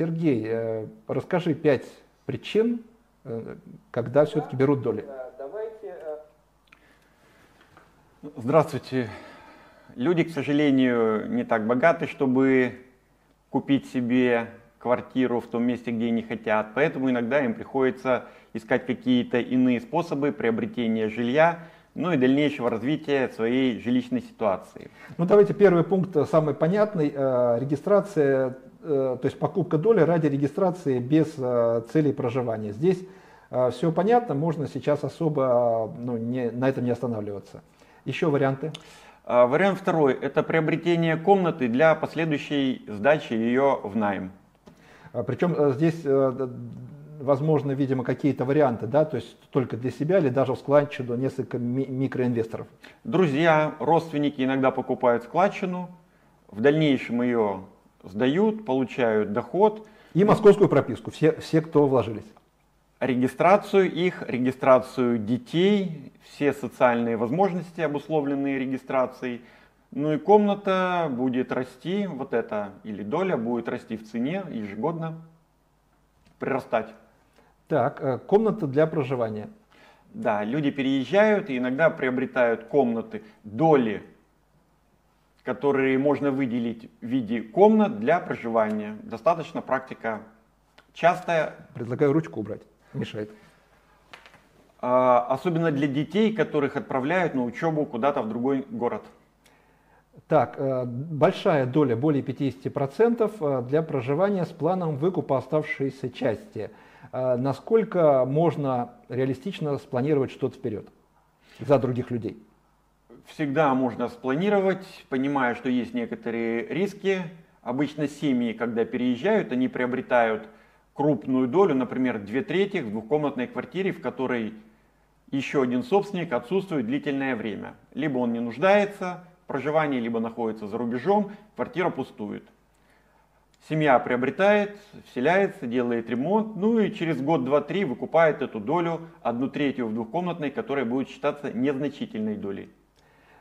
Сергей, э, расскажи пять причин, э, когда все-таки берут доли. Э, Здравствуйте. Люди, к сожалению, не так богаты, чтобы купить себе квартиру в том месте, где они хотят. Поэтому иногда им приходится искать какие-то иные способы приобретения жилья, ну и дальнейшего развития своей жилищной ситуации. Ну давайте первый пункт самый понятный. Регистрация Э, то есть покупка доли ради регистрации без э, целей проживания. Здесь э, все понятно, можно сейчас особо ну, не, на этом не останавливаться. Еще варианты? А, вариант второй – это приобретение комнаты для последующей сдачи ее в найм. А, Причем здесь возможно, видимо, какие-то варианты, да, то есть только для себя или даже в складчину несколько ми- микроинвесторов. Друзья, родственники иногда покупают складчину, в дальнейшем ее сдают, получают доход. И московскую прописку, все, все, кто вложились. Регистрацию их, регистрацию детей, все социальные возможности, обусловленные регистрацией. Ну и комната будет расти, вот эта или доля будет расти в цене ежегодно, прирастать. Так, э, комната для проживания. Да, люди переезжают и иногда приобретают комнаты, доли которые можно выделить в виде комнат для проживания. Достаточно практика частая. Предлагаю ручку убрать, мешает. А, особенно для детей, которых отправляют на учебу куда-то в другой город. Так, э, большая доля, более 50% э, для проживания с планом выкупа оставшейся части. Э, насколько можно реалистично спланировать что-то вперед за других людей? всегда можно спланировать, понимая, что есть некоторые риски. Обычно семьи, когда переезжают, они приобретают крупную долю, например, две трети в двухкомнатной квартире, в которой еще один собственник отсутствует длительное время. Либо он не нуждается проживании, либо находится за рубежом, квартира пустует. Семья приобретает, вселяется, делает ремонт, ну и через год, два, три выкупает эту долю, одну третью в двухкомнатной, которая будет считаться незначительной долей.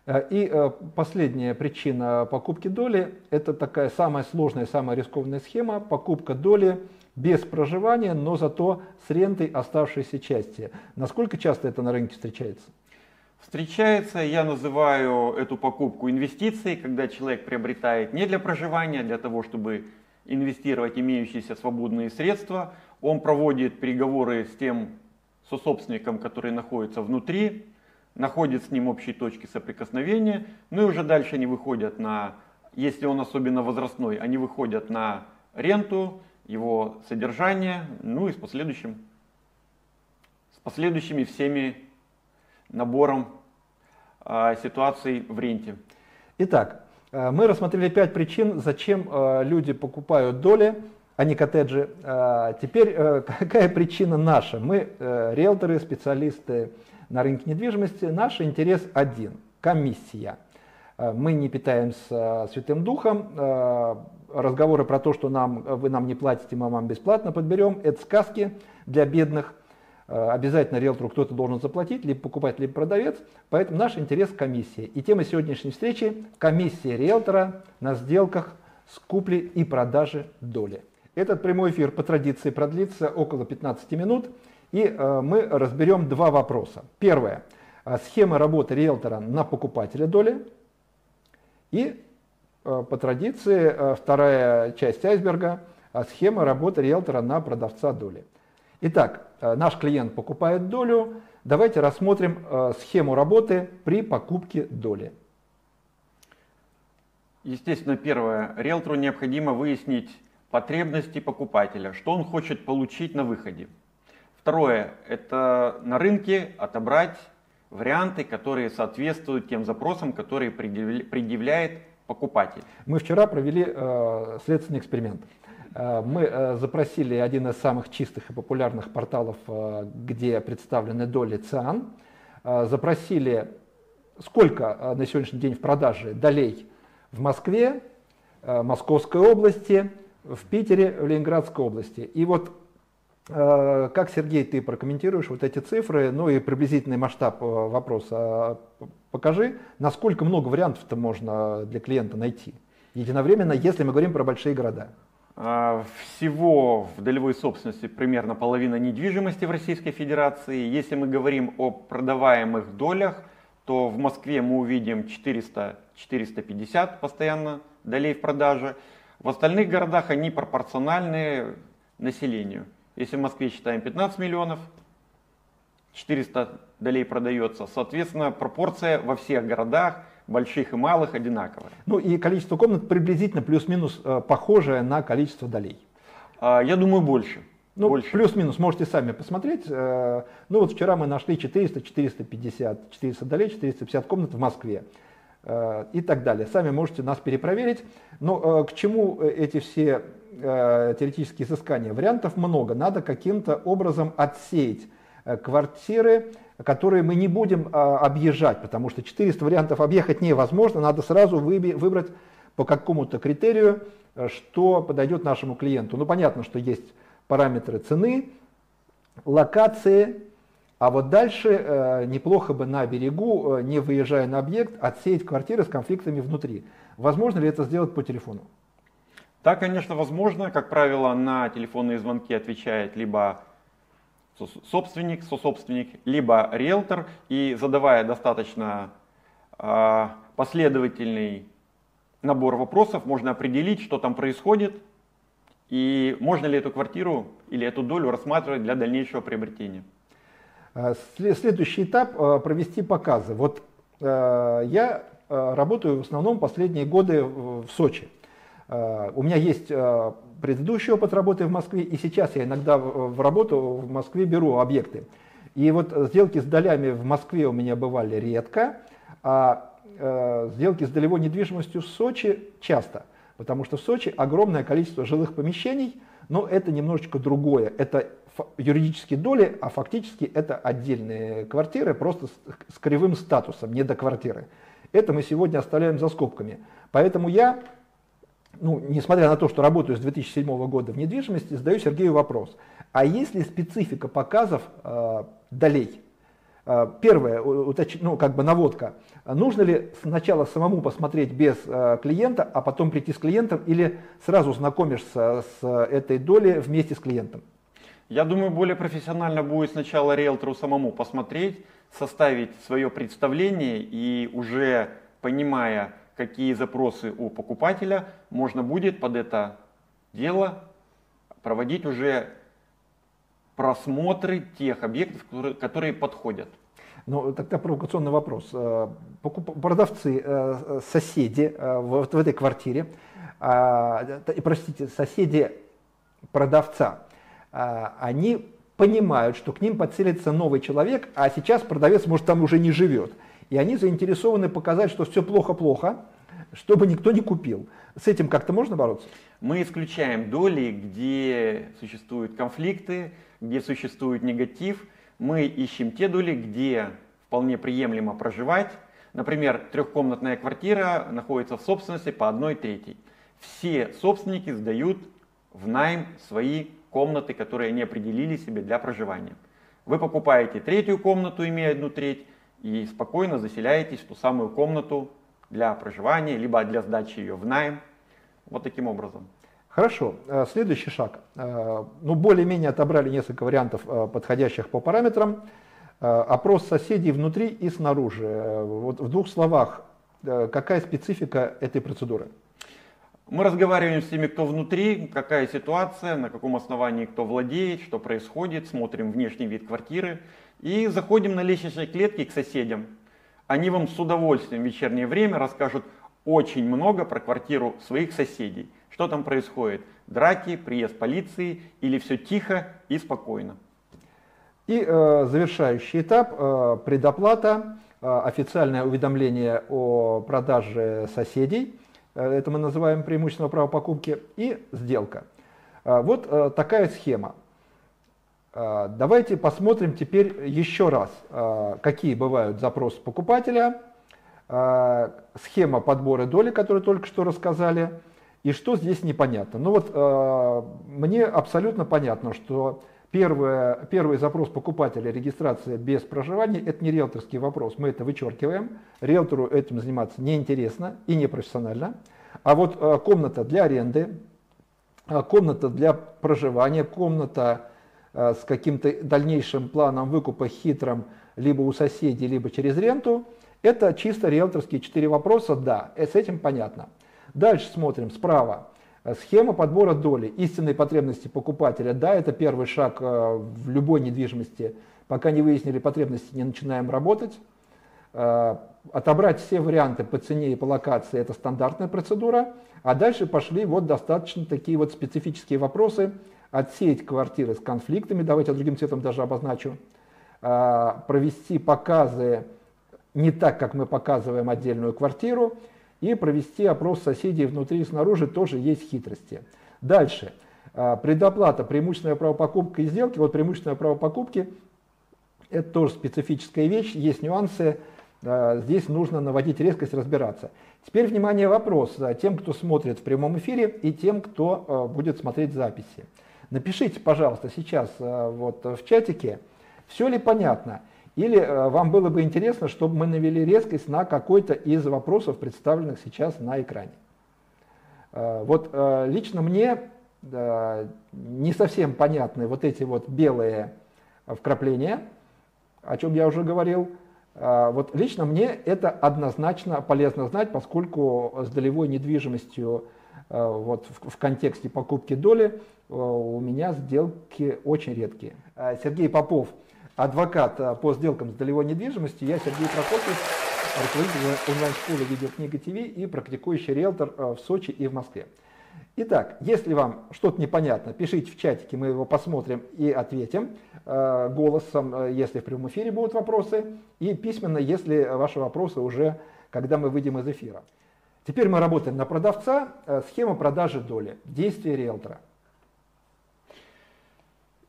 Э, и э, последняя причина покупки доли – это такая самая сложная, самая рискованная схема – покупка доли без проживания, но зато с рентой оставшейся части. Насколько часто это на рынке встречается? Встречается, я называю эту покупку инвестицией, когда человек приобретает не для проживания, а для того, чтобы инвестировать имеющиеся свободные средства. Он проводит переговоры с тем сособственником, который находится внутри, находят с ним общие точки соприкосновения, ну и уже дальше они выходят на, если он особенно возрастной, они выходят на ренту, его содержание, ну и с последующим, с последующими всеми набором э, ситуаций в ренте. Итак, э, мы рассмотрели пять причин, зачем э, люди покупают доли, а не коттеджи. Э, теперь какая причина наша? Мы риэлторы, специалисты, на рынке недвижимости, наш интерес один – комиссия. Мы не питаемся Святым Духом, разговоры про то, что нам, вы нам не платите, мы вам бесплатно подберем, это сказки для бедных. Э, обязательно риэлтору кто-то должен заплатить, либо покупать, либо продавец. Поэтому наш интерес – комиссия. И тема сегодняшней встречи – комиссия риэлтора на сделках с купли и продажи доли. Этот прямой эфир по традиции продлится около 15 минут. И э, мы разберем два вопроса. Первое. Э, схема работы риэлтора на покупателя доли. И по традиции вторая часть айсберга. Схема работы риэлтора на продавца доли. Итак, наш клиент покупает долю. Давайте рассмотрим схему работы при покупке доли. Естественно, первое. Риэлтору необходимо выяснить потребности покупателя, что он хочет получить на выходе. Второе – это на рынке отобрать варианты, которые соответствуют тем запросам, которые предъявляет покупатель. Мы вчера провели э, следственный эксперимент. Э, мы э, запросили один из самых чистых и популярных порталов, э, где представлены доли ЦИАН. Запросили, сколько на сегодняшний день в продаже долей в Москве, Московской области, в Питере, в Ленинградской области. И вот как, Сергей, ты прокомментируешь вот эти цифры, ну и приблизительный масштаб вопроса покажи, насколько много вариантов-то можно для клиента найти единовременно, если мы говорим про большие города? А, всего в долевой собственности примерно половина недвижимости в Российской Федерации. Если мы говорим о продаваемых долях, то в Москве мы увидим 400-450 постоянно долей в продаже. В остальных городах они пропорциональны населению. Если в Москве считаем 15 миллионов, 400 долей продается. Соответственно, пропорция во всех городах, больших и малых, одинаковая. Ну и количество комнат приблизительно плюс-минус э, похожее на количество долей. А, я думаю, больше. Ну, больше. плюс-минус, можете сами посмотреть. Э, ну вот вчера мы нашли 400, 450, 400 долей, 450 комнат в Москве э, и так далее. Сами можете нас перепроверить. Но к чему эти все теоретические изыскания. Вариантов много. Надо каким-то образом отсеять квартиры, которые мы не будем э, объезжать, потому что 400 вариантов объехать невозможно. Надо сразу выбрать по какому-то критерию, э, что подойдет нашему клиенту. Ну, понятно, что есть параметры цены, локации, а вот дальше э, неплохо бы на берегу, э, не выезжая на объект, отсеять квартиры с конфликтами внутри. Возможно ли это сделать по телефону? Да, конечно, возможно. Как правило, на телефонные звонки отвечает либо собственник, сособственник, либо риэлтор. И задавая достаточно э, последовательный набор вопросов, можно определить, что там происходит, и можно ли эту квартиру или эту долю рассматривать для дальнейшего приобретения. А, следующий этап а, – провести показы. Вот я работаю в основном последние годы в Сочи. Э, у меня есть э, предыдущий опыт работы в Москве, и сейчас я иногда в работу в Москве беру объекты. И вот сделки с долями в Москве у меня бывали редко, а э, сделки с долевой недвижимостью в Сочи часто, потому что в Сочи огромное количество жилых помещений, но это немножечко другое. Это юридические доли, а фактически это отдельные квартиры, просто с кривым статусом, не до квартиры. Это мы сегодня оставляем за скобками. Поэтому я ну, несмотря на то, что работаю с 2007 года в недвижимости, задаю Сергею вопрос. А есть ли специфика показов э, долей? Э, первое, ну, как бы наводка. Нужно ли сначала самому посмотреть без э, клиента, а потом прийти с клиентом, или сразу знакомишься с этой долей вместе с клиентом? Я думаю, более профессионально будет сначала риэлтору самому посмотреть, составить свое представление и уже понимая, какие запросы у покупателя, можно будет под это дело проводить уже просмотры тех объектов, которые, которые подходят. Ну, тогда провокационный вопрос. Э, продавцы, э, соседи э, в, в этой квартире, простите, соседи продавца, они понимают, что к ним подселится новый человек, а сейчас продавец, может, там уже не живет. И они заинтересованы показать, что все плохо-плохо, чтобы никто не купил. С этим как-то можно бороться? Мы исключаем доли, где существуют конфликты, где существует негатив. Мы ищем те доли, где вполне приемлемо проживать. Например, трехкомнатная квартира находится в собственности по одной трети. Все собственники сдают в найм свои комнаты, которые они определили себе для проживания. Вы покупаете третью комнату, имея одну треть, и спокойно заселяетесь в ту самую комнату для проживания, либо для сдачи ее в найм. Вот таким образом. Хорошо, э, следующий шаг. Э, ну, более-менее отобрали несколько вариантов, э, подходящих по параметрам. Опрос соседей внутри и снаружи. Вот в двух словах, какая специфика этой процедуры? Мы разговариваем с теми, кто внутри, какая ситуация, на каком основании кто владеет, что происходит, смотрим внешний вид квартиры и заходим на лестничной клетке к соседям. Они вам с удовольствием в вечернее время расскажут очень много про квартиру своих соседей. Что там происходит? Драки, приезд полиции или все тихо и спокойно? И э, завершающий этап э, предоплата, э, официальное уведомление о продаже соседей, э, это мы называем преимущественно право покупки, и сделка. Э, вот э, такая схема. А, давайте посмотрим теперь еще раз, а, какие бывают запросы покупателя, а, схема подбора доли, которую только что рассказали, и что здесь непонятно. Ну вот мне абсолютно понятно, что Первое, первый запрос покупателя, регистрация без проживания, это не риэлторский вопрос, мы это вычеркиваем. Риэлтору этим заниматься неинтересно и непрофессионально. А вот комната для аренды, комната для проживания, комната с каким-то дальнейшим планом выкупа хитрым либо у соседей, либо через ренту, это чисто риэлторские четыре вопроса, да, с этим понятно. Дальше смотрим справа. Схема подбора доли, истинные потребности покупателя. Да, это первый шаг э, в любой недвижимости. Пока не выяснили потребности, не начинаем работать. Э, отобрать все варианты по цене и по локации – это стандартная процедура. А дальше пошли вот достаточно такие вот специфические вопросы. Отсеять квартиры с конфликтами, давайте я другим цветом даже обозначу. Э, провести показы не так, как мы показываем отдельную квартиру – и провести опрос соседей внутри и снаружи тоже есть хитрости. Дальше. А, предоплата, преимущественное право покупки и сделки. Вот преимущественное право покупки – это тоже специфическая вещь, есть нюансы, а, здесь нужно наводить резкость, разбираться. Теперь, внимание, вопрос тем, кто смотрит в прямом эфире и тем, кто а, будет смотреть записи. Напишите, пожалуйста, сейчас вот в чатике, все ли понятно. Или э, вам было бы интересно, чтобы мы навели резкость на какой-то из вопросов, представленных сейчас на экране. Э, вот э, лично мне не совсем понятны вот эти вот белые вкрапления, о чем я уже говорил. Вот лично мне это однозначно полезно знать, поскольку с долевой недвижимостью вот в, в контексте покупки доли у меня сделки очень редкие. Сергей Попов адвокат э, по сделкам с долевой недвижимостью. Я Сергей Прокопьев, руководитель онлайн-школы «Видеокнига ТВ» и практикующий риэлтор э, в Сочи и в Москве. Итак, если вам что-то непонятно, пишите в чатике, мы его посмотрим и ответим э, голосом, если в прямом эфире будут вопросы, и письменно, если ваши вопросы уже, когда мы выйдем из эфира. Теперь мы работаем на продавца, схема продажи доли, действия риэлтора.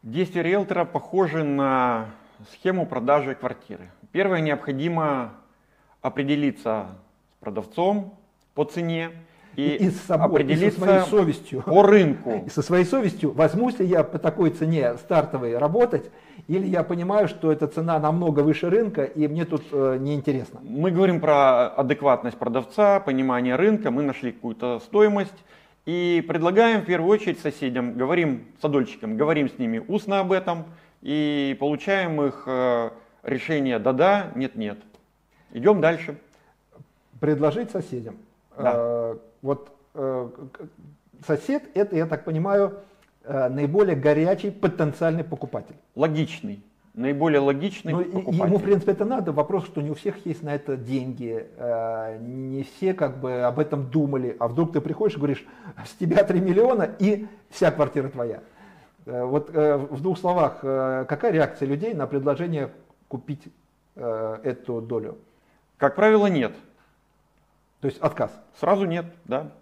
Действия риэлтора похожи на схему продажи квартиры. Первое, необходимо определиться с продавцом по цене и, и, с собой, определиться и со своей совестью. по рынку. И со своей совестью, возьмусь ли я по такой цене стартовой работать, или я понимаю, что эта цена намного выше рынка, и мне тут э, неинтересно. Мы говорим про адекватность продавца, понимание рынка, мы нашли какую-то стоимость, и предлагаем в первую очередь соседям, говорим садольщикам, говорим с ними устно об этом, и получаем их э, решение да-да, нет-нет. Идем дальше. Предложить соседям. Да. Э, вот э, сосед это, я так понимаю, наиболее горячий потенциальный покупатель. Логичный. Наиболее логичный ну, покупатель. Ему, в принципе, это надо. Вопрос, что не у всех есть на это деньги. Не все как бы об этом думали. А вдруг ты приходишь и говоришь, с тебя 3 миллиона и вся квартира твоя. Э, вот э, в двух словах, э, какая реакция людей на предложение купить эту долю? Как правило, нет. То есть отказ? Сразу нет, да.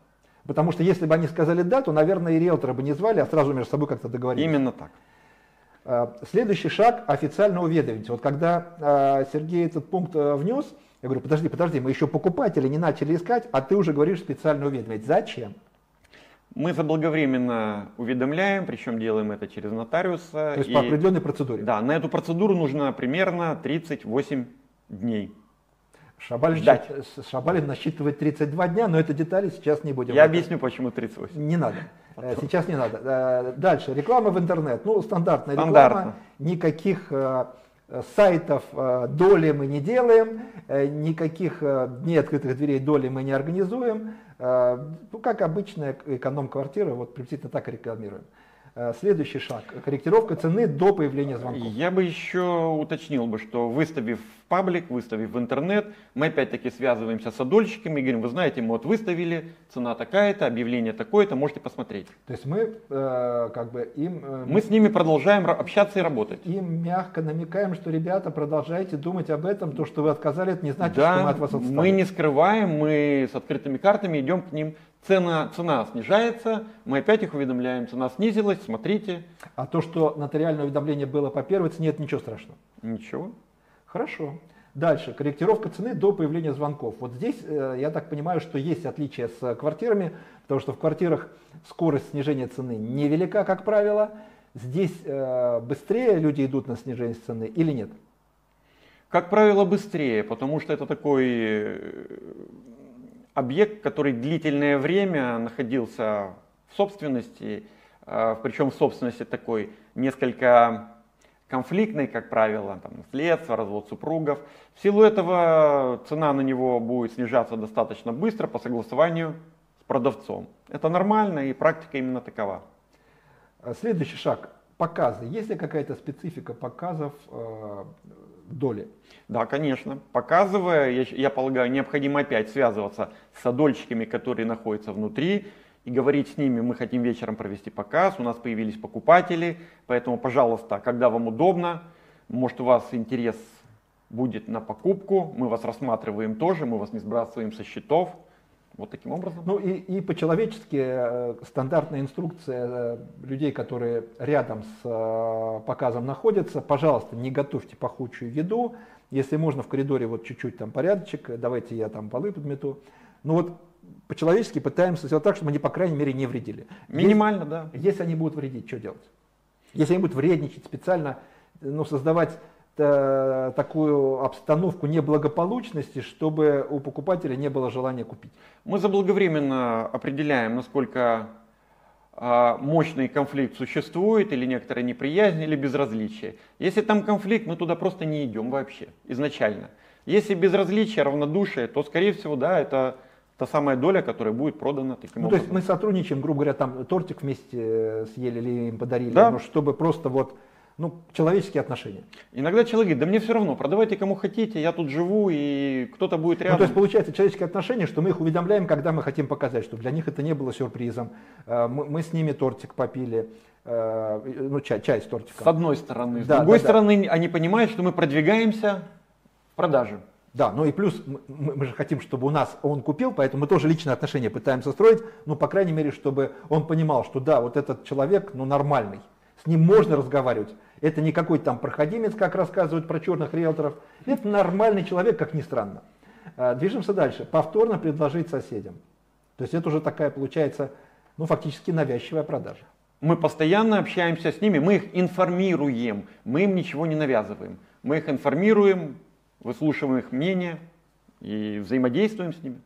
Потому что если бы они сказали да, то, наверное, и риэлтора бы не звали, а сразу между собой как-то договорились. Именно так. Следующий шаг – официально уведомить. Вот когда Сергей этот пункт внес, я говорю, подожди, подожди, мы еще покупателей не начали искать, а ты уже говоришь специально уведомить. Зачем? Мы заблаговременно уведомляем, причем делаем это через нотариуса. То есть и, по определенной процедуре? Да, на эту процедуру нужно примерно 38 дней. Шабалин, Ждать. Шабалин насчитывает 32 дня, но это детали сейчас не будем. Я объясню, почему 38. Не надо. Э, сейчас не надо. Э, дальше. Реклама в интернет. Ну, стандартная Стандартно. реклама. Никаких э, сайтов доли мы не делаем, никаких дней открытых дверей доли мы не организуем. Э, ну, как обычная эконом-квартира, вот приблизительно так и рекламируем. Э, следующий шаг. Корректировка цены до появления звонков. Я бы еще уточнил бы, что выставив паблик, выставив в интернет, мы опять-таки связываемся с одольщиками и говорим, вы знаете, мы вот выставили, цена такая-то, объявление такое-то, можете посмотреть. То есть мы э, как бы им... Э, мы с ними продолжаем общаться и работать. Им мягко намекаем, что ребята, продолжайте думать об этом, то, что вы отказали, это не значит, да, что мы от вас отстали. мы не скрываем, мы с открытыми картами идем к ним цена, цена снижается, мы опять их уведомляем, цена снизилась, смотрите. А то, что нотариальное уведомление было по первой цене, это ничего страшного? Ничего. Хорошо. Дальше, корректировка цены до появления звонков. Вот здесь, э, я так понимаю, что есть отличие с квартирами, потому что в квартирах скорость снижения цены невелика, как правило. здесь э, быстрее люди идут на снижение цены или нет? Как правило, быстрее, потому что это такой э, объект, который длительное время находился в собственности, э, причем в собственности такой несколько конфликтной, как правило, там, наследство, развод супругов. В силу этого цена на него будет снижаться достаточно быстро по согласованию с продавцом. Это нормально и практика именно такова. А следующий шаг. Показы. Есть ли какая-то специфика показов э, доли? Да, конечно. Показывая, я, я полагаю, необходимо опять связываться с садольщиками, которые находятся внутри, и говорить с ними, мы хотим вечером провести показ, у нас появились покупатели, поэтому, пожалуйста, когда вам удобно, может у вас интерес будет на покупку, мы вас рассматриваем тоже, мы вас не сбрасываем со счетов. Вот таким образом. Ну и, и по-человечески э, стандартная инструкция э, людей, которые рядом с э, показом находятся, пожалуйста, не готовьте пахучую еду, если можно в коридоре вот чуть-чуть там порядочек, давайте я там полы подмету. Ну вот по-человечески пытаемся сделать так, чтобы они, по крайней мере, не вредили. Минимально, если, да. Если они будут вредить, что делать? Если они будут вредничать, специально ну, создавать э, такую обстановку неблагополучности, чтобы у покупателя не было желания купить. Мы заблаговременно определяем, насколько э, мощный конфликт существует, или некоторая неприязнь, или безразличие. Если там конфликт, мы туда просто не идем вообще, изначально. Если безразличие, равнодушие, то, скорее всего, да, это та самая доля, которая будет продана таким ну, образом. То есть мы сотрудничаем, грубо говоря, там тортик вместе э, съели или им подарили, да. ну, чтобы просто вот ну, человеческие отношения. Иногда человек говорит, да мне все равно, продавайте кому хотите, я тут живу, и кто-то будет рядом. Ну, то есть получается человеческие отношения, что мы их уведомляем, когда мы хотим показать, что для них это не было сюрпризом. Э, мы, мы с ними тортик попили, э, ну, чай, чай с тортиком. С одной стороны. С да, другой да, стороны, да. они понимают, что мы продвигаемся в продаже. Да, ну и плюс мы, мы же хотим, чтобы у нас он купил, поэтому мы тоже личные отношения пытаемся строить, ну, по крайней мере, чтобы он понимал, что да, вот этот человек, ну, нормальный, с ним можно разговаривать. Это не какой-то там проходимец, как рассказывают про черных риэлторов, это нормальный человек, как ни странно. А, движемся дальше. Повторно предложить соседям. То есть это уже такая получается, ну, фактически навязчивая продажа. Мы постоянно общаемся с ними, мы их информируем, мы им ничего не навязываем. Мы их информируем, выслушиваем их мнение и взаимодействуем с ними.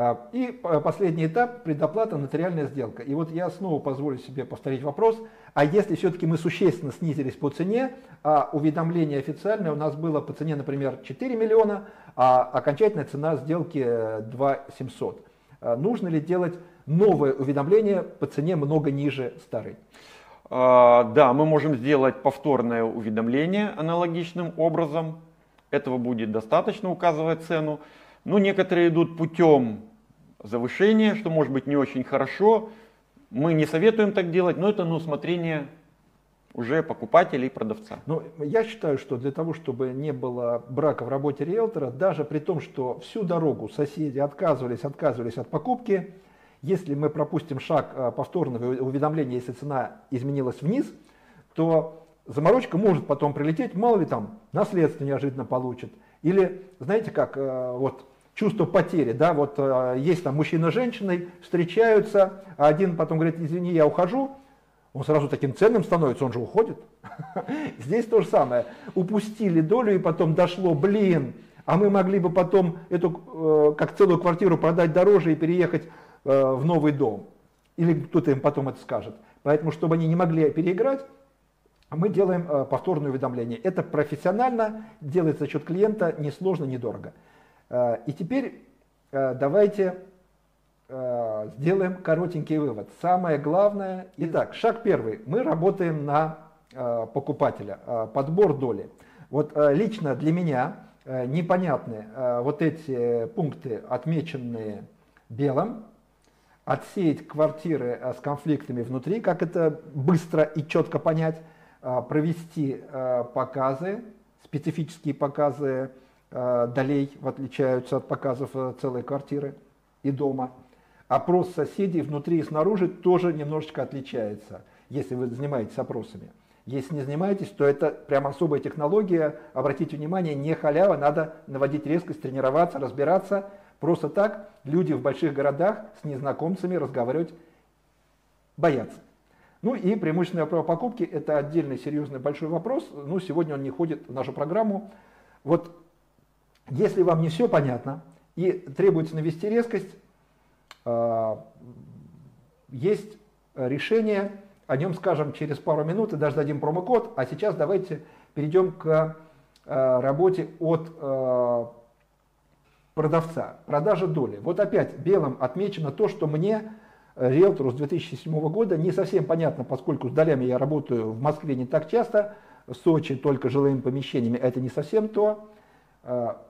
А, и последний этап – предоплата, нотариальная сделка. И вот я снова позволю себе повторить вопрос, а если все-таки мы существенно снизились по цене, а уведомление официальное у нас было по цене, например, 4 миллиона, а окончательная цена сделки 2 700, а нужно ли делать новое уведомление по цене много ниже старой? А, да, мы можем сделать повторное уведомление аналогичным образом, этого будет достаточно, указывая цену. Но некоторые идут путем завышения, что может быть не очень хорошо. Мы не советуем так делать, но это на усмотрение уже покупателя и продавца. Ну, я считаю, что для того, чтобы не было брака в работе риэлтора, даже при том, что всю дорогу соседи отказывались, отказывались от покупки, если мы пропустим шаг а, повторного уведомления, если цена изменилась вниз, то заморочка может потом прилететь, мало ли там наследство неожиданно получит. Или, знаете, как э, вот чувство потери, да, вот э, есть там мужчина с женщиной, встречаются, а один потом говорит, извини, я ухожу, он сразу таким ценным становится, он же уходит. Здесь то же самое. Упустили долю и потом дошло, блин, а мы могли бы потом эту, э, как целую квартиру продать дороже и переехать в новый дом. Или кто-то им потом это скажет. Поэтому, чтобы они не могли переиграть, мы делаем э, повторное уведомление. Это профессионально, делается за счет клиента, несложно, недорого. Э, и теперь э, давайте сделаем коротенький вывод. Самое главное, итак, шаг первый. Мы работаем на покупателя, подбор доли. Вот лично для меня непонятны вот эти пункты, отмеченные белым, отсеять квартиры с конфликтами внутри, как это быстро и четко понять, а, провести а, показы, специфические показы а, долей отличаются от показов целой квартиры и дома. Опрос соседей внутри и снаружи тоже немножечко отличается, если вы занимаетесь опросами. Если не занимаетесь, то это прям особая технология. Обратите внимание, не халява, надо наводить резкость, тренироваться, разбираться. Просто так люди в больших городах с незнакомцами разговаривать боятся. Ну и преимущественное право покупки – это отдельный серьезный большой вопрос. Ну, сегодня он не ходит в нашу программу. Вот если вам не все понятно и требуется навести резкость, а, есть решение, о нем скажем через пару минут и даже дадим промокод. А сейчас давайте перейдем к а, работе от а, продавца. Продажа доли. Вот опять белым отмечено то, что мне риэлтору с 2007 года не совсем понятно, поскольку с долями я работаю в Москве не так часто, в Сочи только жилыми помещениями, это не совсем то. А,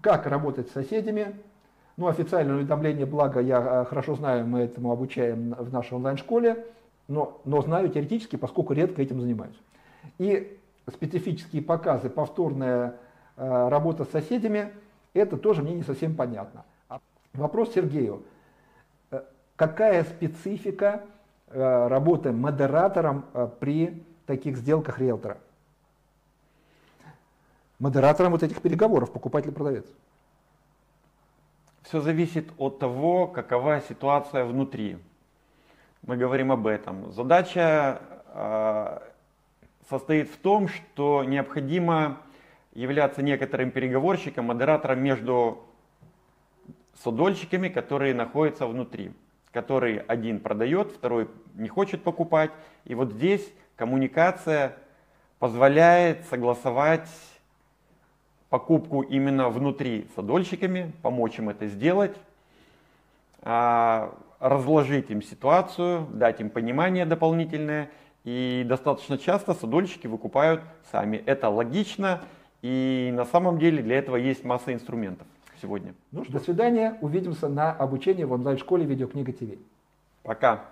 как работать с соседями? Ну, официальное уведомление, благо я а, хорошо знаю, мы этому обучаем в нашей онлайн-школе, но, но знаю теоретически, поскольку редко этим занимаюсь. И специфические показы, повторная а, работа с соседями, это тоже мне не совсем понятно. Вопрос Сергею какая специфика э, работы модератором э, при таких сделках риэлтора? Модератором вот этих переговоров покупатель-продавец. Все зависит от того, какова ситуация внутри. Мы говорим об этом. Задача э, состоит в том, что необходимо являться некоторым переговорщиком, модератором между судольщиками, которые находятся внутри который один продает, второй не хочет покупать. И вот здесь коммуникация позволяет согласовать покупку именно внутри садольщиками, помочь им это сделать, а, разложить им ситуацию, дать им понимание дополнительное. И достаточно часто садольщики выкупают сами. Это логично, и на самом деле для этого есть масса инструментов сегодня. Ну что, до свидания. Увидимся на обучении в онлайн-школе Видеокнига ТВ. Пока.